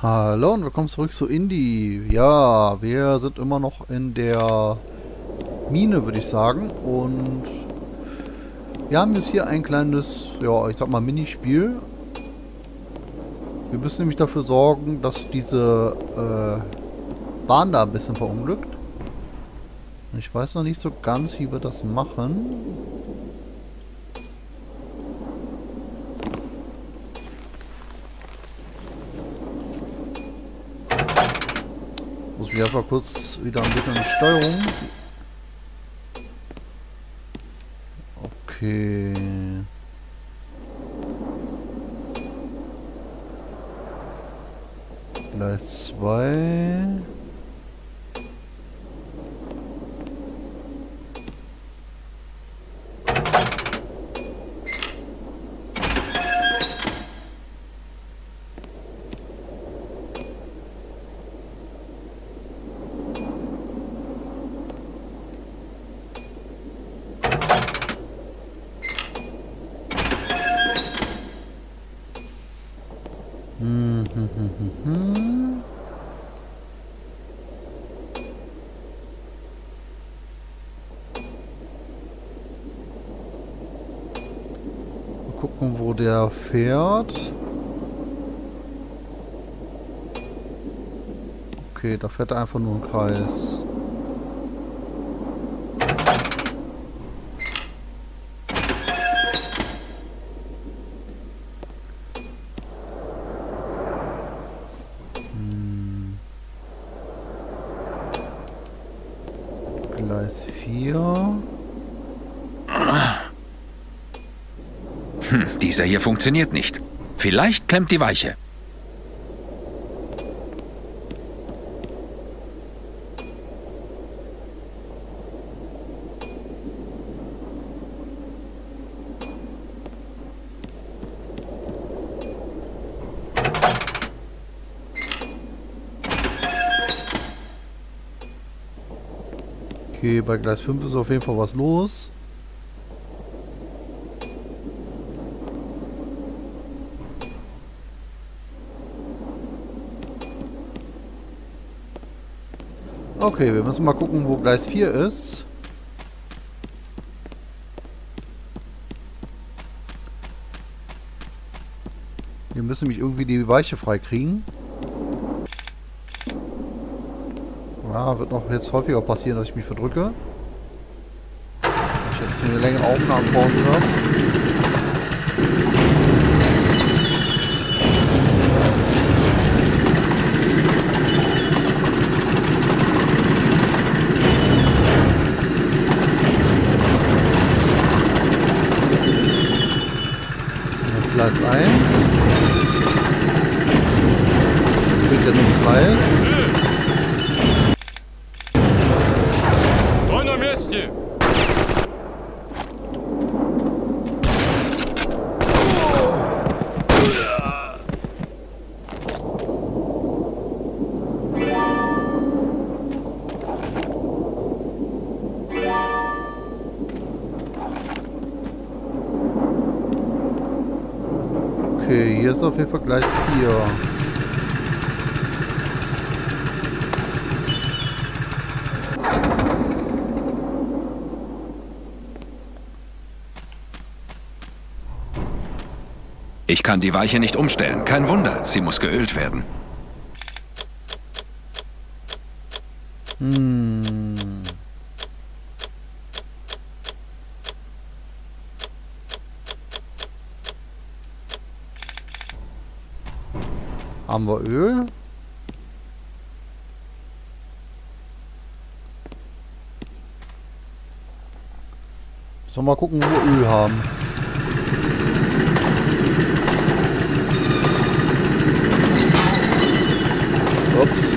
Hallo und willkommen zurück zu Indie. Ja, wir sind immer noch in der Mine, würde ich sagen. Und wir haben jetzt hier ein kleines, ja, ich sag mal Minispiel. Wir müssen nämlich dafür sorgen, dass diese äh, Bahn da ein bisschen verunglückt. Ich weiß noch nicht so ganz, wie wir das machen. Mich einfach kurz wieder ein bisschen Steuerung. Okay. Gleis 2. Hm, hm, hm, hm, hm. Mal gucken, wo der fährt. Okay, da fährt er einfach nur ein Kreis. Gleis 4. Hm, dieser hier funktioniert nicht. Vielleicht klemmt die Weiche. Okay, bei Gleis 5 ist auf jeden Fall was los. Okay, wir müssen mal gucken, wo Gleis 4 ist. Wir müssen nämlich irgendwie die Weiche freikriegen. Ja, wird noch jetzt häufiger passieren, dass ich mich verdrücke. Ich jetzt eine längere Aufnahmepause habe. Das ist Gleis 1. Jetzt fliegt er nur im Kreis. Wüste. Okay, hier ist auf jeden Fall Gleis 4. Ich kann die Weiche nicht umstellen. Kein Wunder, sie muss geölt werden. Hm. Haben wir Öl? Sollen wir mal gucken, wo wir Öl haben. Ups.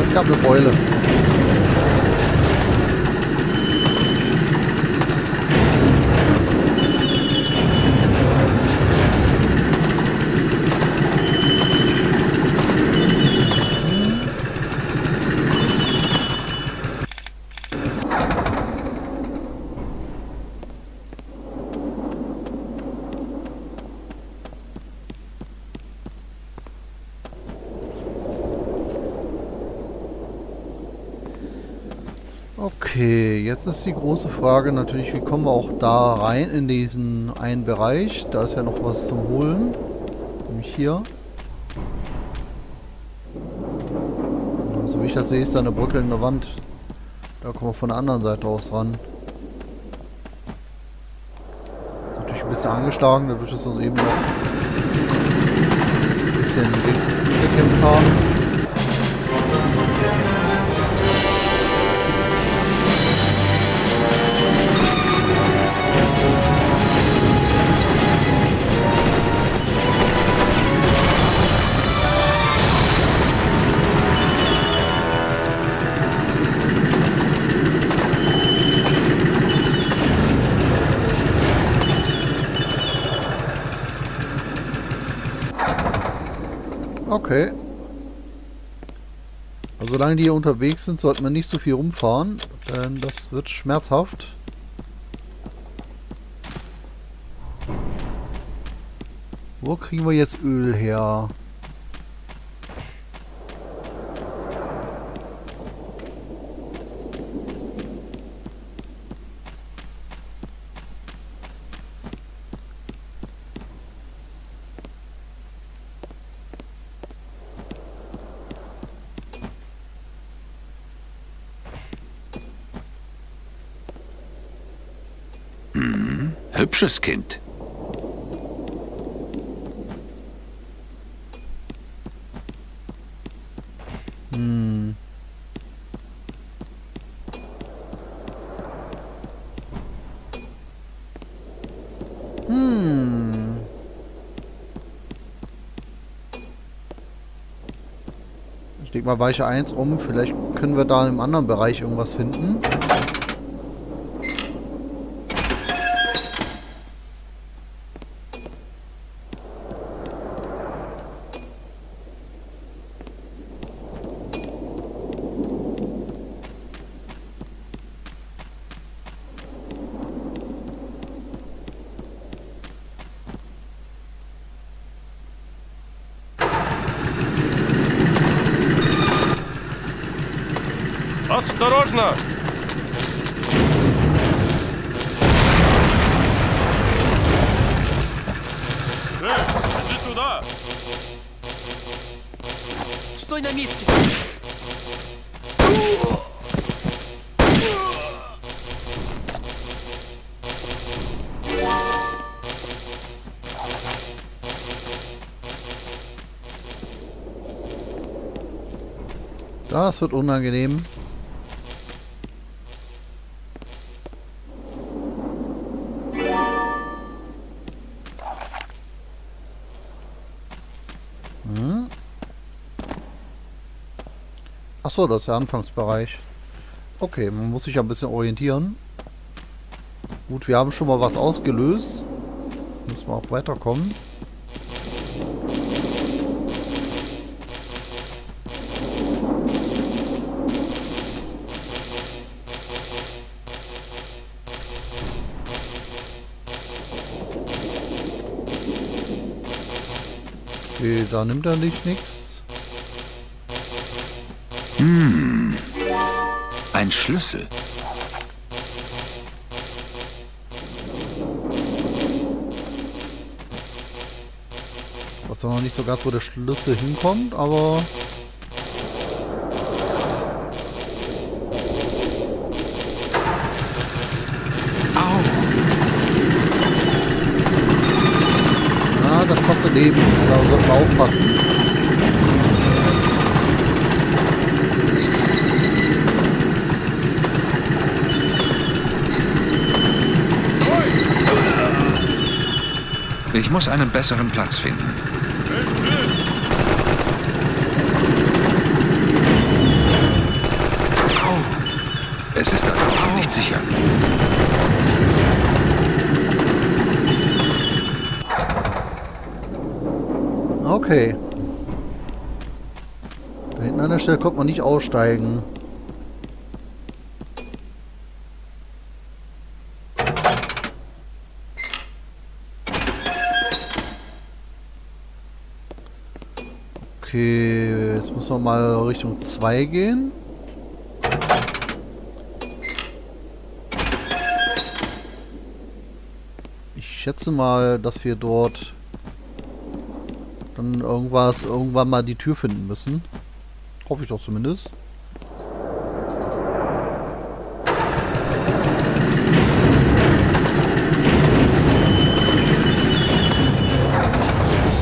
Es gab eine Beule. Okay, jetzt ist die große Frage natürlich, wie kommen wir auch da rein in diesen einen Bereich? Da ist ja noch was zum Holen. Nämlich hier. So wie ich das sehe, ist da eine bröckelnde Wand. Da kommen wir von der anderen Seite aus ran. Ist natürlich ein bisschen angeschlagen, dadurch, wir uns eben noch ein bisschen gekämpft haben. Solange die hier unterwegs sind, sollten wir nicht so viel rumfahren, denn das wird schmerzhaft. Wo kriegen wir jetzt Öl her? Hübsches Kind. Hm. Hm. Mal Weiche 1 um. Vielleicht können wir da im anderen Bereich irgendwas finden. Осторожно! Эй, иди сюда! Стой на месте! Das wird unangenehm. Achso, das ist der Anfangsbereich. Okay, man muss sich ein bisschen orientieren. Gut, wir haben schon mal was ausgelöst. Müssen wir auch weiterkommen. Okay, da nimmt er nicht nichts. Hm. Ein Schlüssel. Ich weiß noch nicht so ganz, wo der Schlüssel hinkommt, aber... Au! Ah, das kostet Leben. Da sollten wir aufpassen. Ich muss einen besseren Platz finden. Au! Es ist da nicht sicher. Okay. Da hinten an der Stelle kommt man nicht aussteigen. Okay, jetzt muss man mal Richtung 2 gehen. Ich schätze mal, dass wir dort dann irgendwas irgendwann mal die Tür finden müssen. Hoffe ich doch zumindest.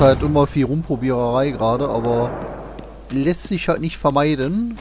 Ist halt immer viel Rumprobiererei gerade, aber lässt sich halt nicht vermeiden.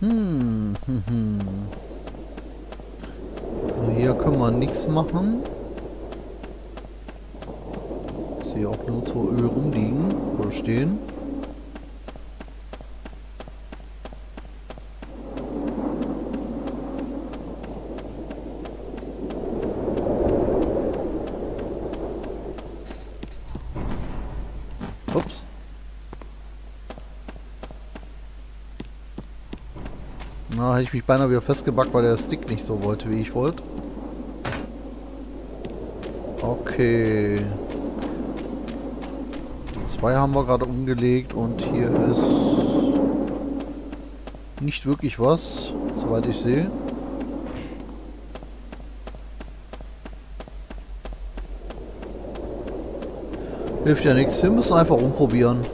Hm, hm, hm. Also hier können wir nichts machen. Ich sehe auch nirgendwo Öl rumliegen oder stehen. Na, hätte ich mich beinahe wieder festgebackt, weil der Stick nicht so wollte, wie ich wollte. Okay. Die zwei haben wir gerade umgelegt und hier ist nicht wirklich was, soweit ich sehe. Hilft ja nichts, wir müssen einfach rumprobieren.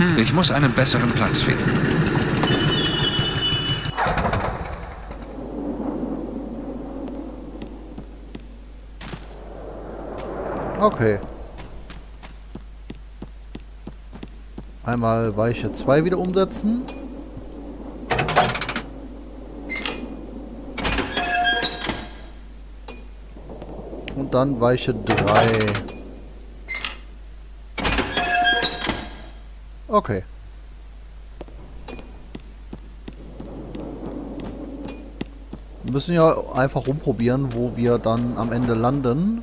Hm, ich muss einen besseren Platz finden. Okay. Einmal Weiche 2 wieder umsetzen. Und dann Weiche 3. Okay. Müssen ja einfach rumprobieren, wo wir dann am Ende landen.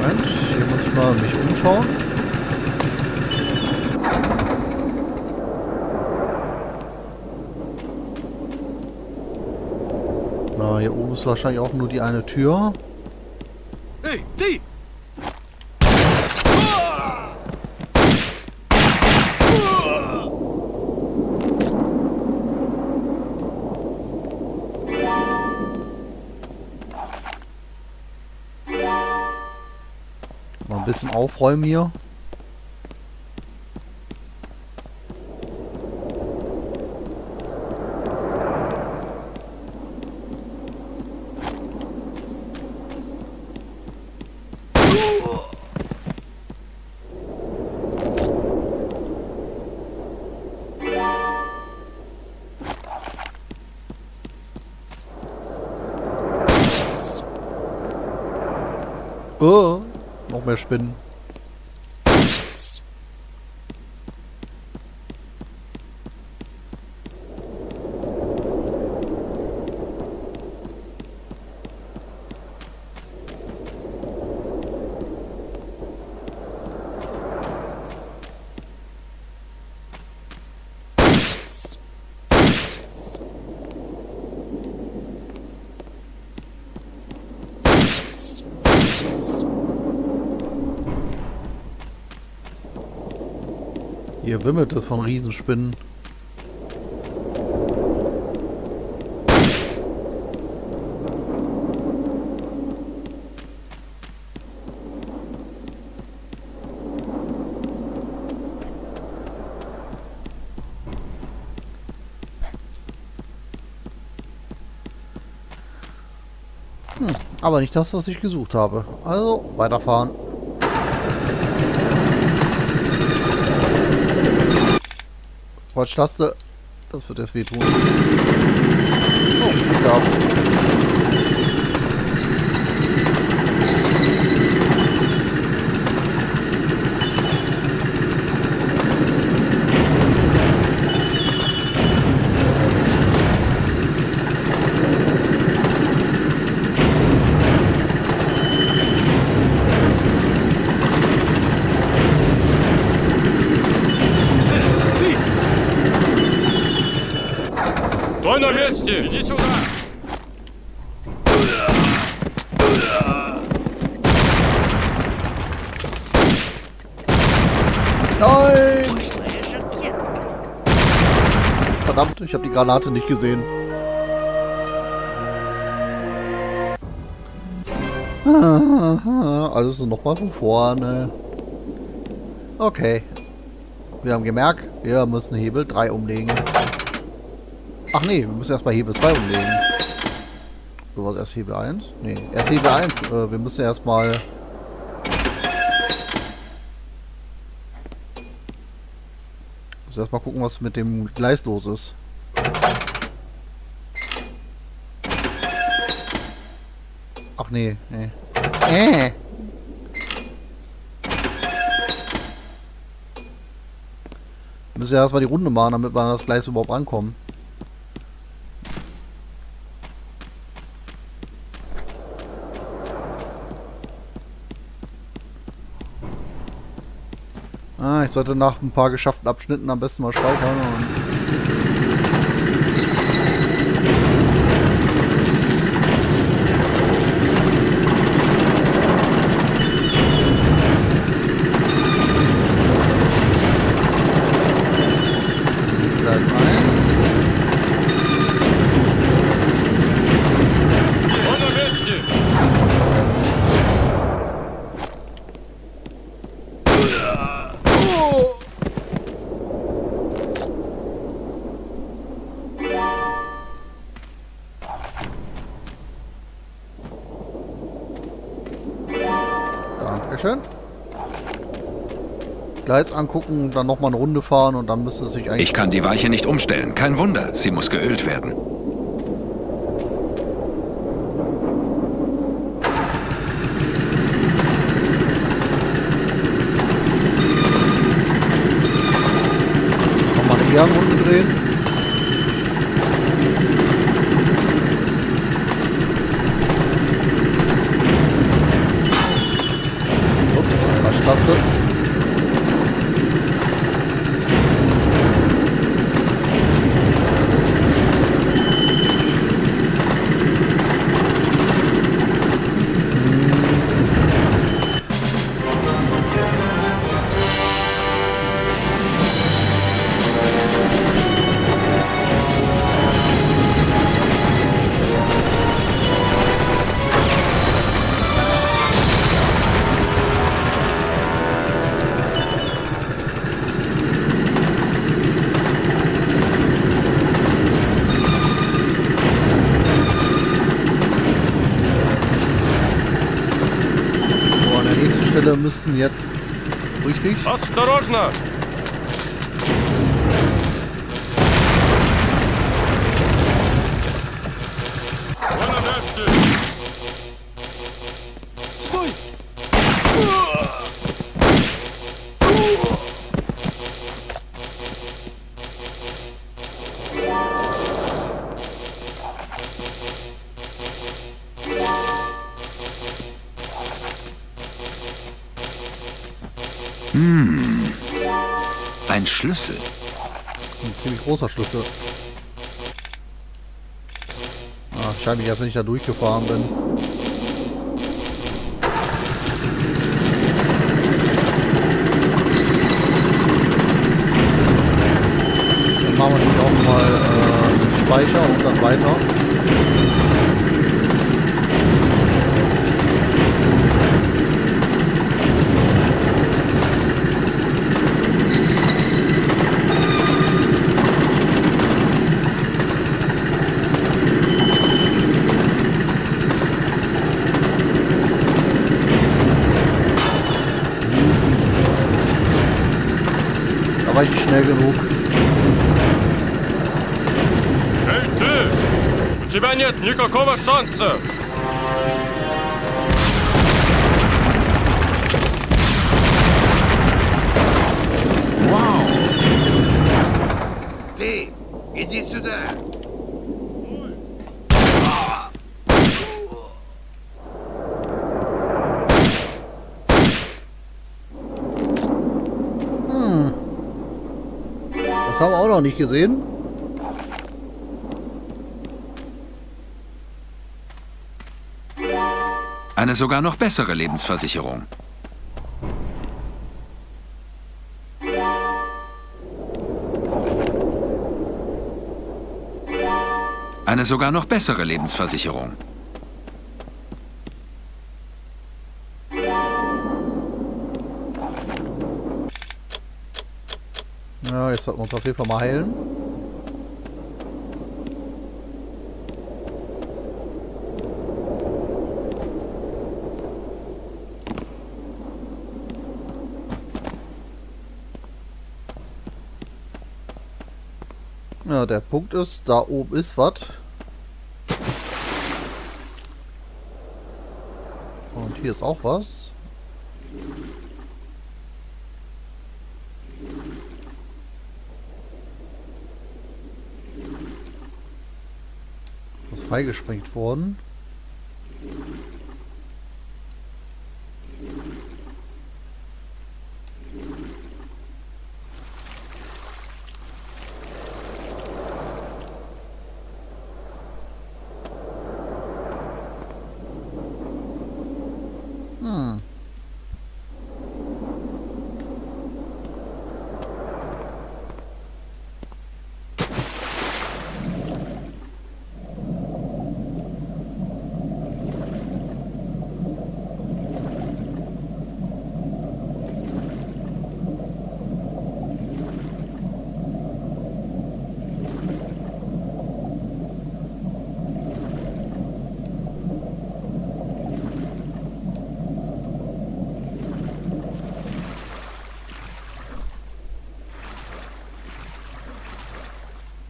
Moment, hier muss ich umschauen. Na, hier oben ist wahrscheinlich auch nur die eine Tür. Bisschen aufräumen hier. Oh, noch mehr Spinnen. Hier wimmelt es von Riesenspinnen. Hm, aber nicht das, was ich gesucht habe. Also weiterfahren. Kreuztaste. Das wird jetzt wehtun. Oh, Glück die Granate nicht gesehen. Also nochmal von vorne. Okay. Wir haben gemerkt, wir müssen Hebel 3 umlegen. Ach nee, wir müssen erstmal Hebel 2 umlegen. Du warst erst Hebel 1? Nee, erst Hebel 1. Äh, wir müssen erstmal... Erstmal gucken, was mit dem Gleis los ist. Ach nee, nee. Äh. Wir müssen ja erstmal die Runde machen, damit wir an das Gleis überhaupt ankommen. Ah, ich sollte nach ein paar geschafften Abschnitten am besten mal speichern Gleis angucken, dann nochmal eine Runde fahren und dann müsste es sich eigentlich... Ich kann die Weiche nicht umstellen. Kein Wunder, sie muss geölt werden. Nochmal eine Ehrenrunde drehen. Stelle müssen jetzt. Richtig? Ostrożna! Schlüssel. Ein ziemlich großer Schlüssel. Ah, scheint mich erst, wenn ich da durchgefahren bin. Dann machen wir natürlich auch mal äh, Speicher und dann weiter. Schnell genug. Эй, ты! У тебя нет никакого шанса! Wow! Ты, иди сюда. Das haben wir auch noch nicht gesehen. Eine sogar noch bessere Lebensversicherung. Eine sogar noch bessere Lebensversicherung. Jetzt sollten wir uns auf jeden Fall mal heilen. Ja, der Punkt ist, da oben ist was. Und hier ist auch was. Ist freigesprengt worden.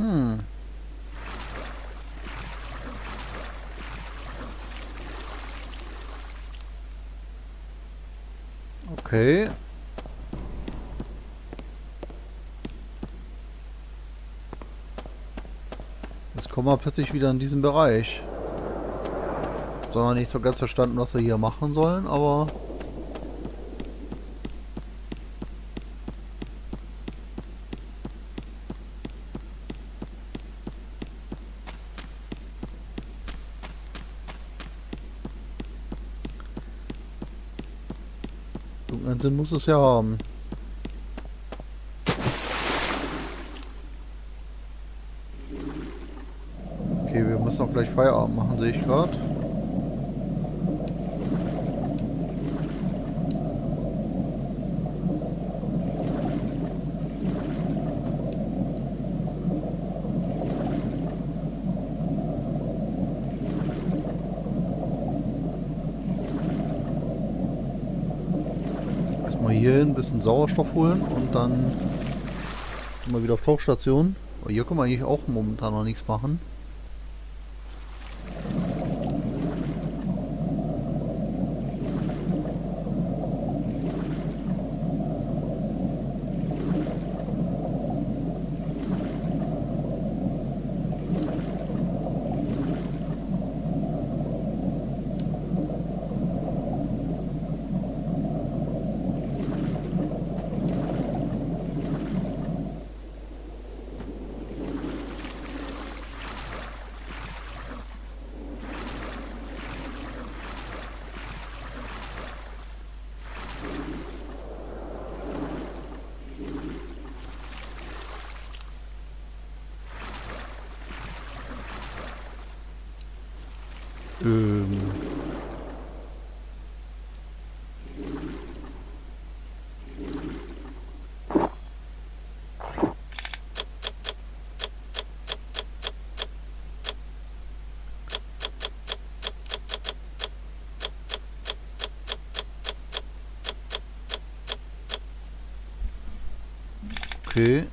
Hm. Hm. Okay. Jetzt kommen wir plötzlich wieder in diesen Bereich. Sondern nicht so ganz verstanden, was wir hier machen sollen, aber... Sinn muss es ja haben. Okay, wir müssen auch gleich Feierabend machen, sehe ich gerade. Erstmal hier hin, ein bisschen Sauerstoff holen und dann mal wieder auf Tauchstation. Hier können wir eigentlich auch momentan noch nichts machen. Ähm. Okay, Okay.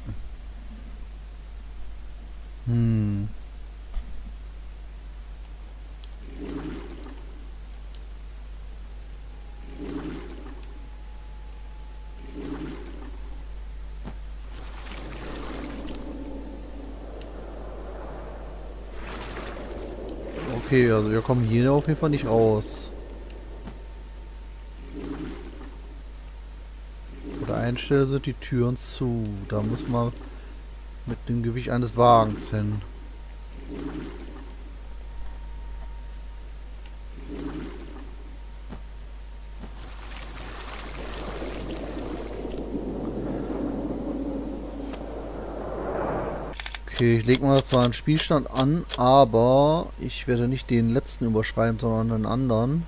Hm. Okay, also wir kommen hier auf jeden Fall nicht raus. Oder einen Stelle sind die Türen zu. Da muss man mit dem Gewicht eines Wagens hin. Okay, ich lege mal zwar einen Spielstand an, aber ich werde nicht den letzten überschreiben, sondern einen anderen.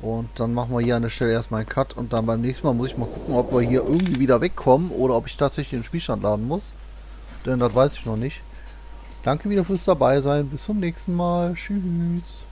Und dann machen wir hier an der Stelle erstmal einen Cut und dann beim nächsten Mal muss ich mal gucken, ob wir hier irgendwie wieder wegkommen oder ob ich tatsächlich den Spielstand laden muss. Denn das weiß ich noch nicht. Danke wieder fürs dabei sein. Bis zum nächsten Mal. Tschüss.